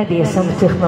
agradeço a meus irmãos.